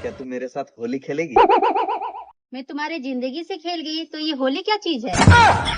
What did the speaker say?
क्या तुम मेरे साथ होली खेलेगी? मैं तुम्हारे ज़िंदगी से खेल गई तो ये होली क्या चीज़ है?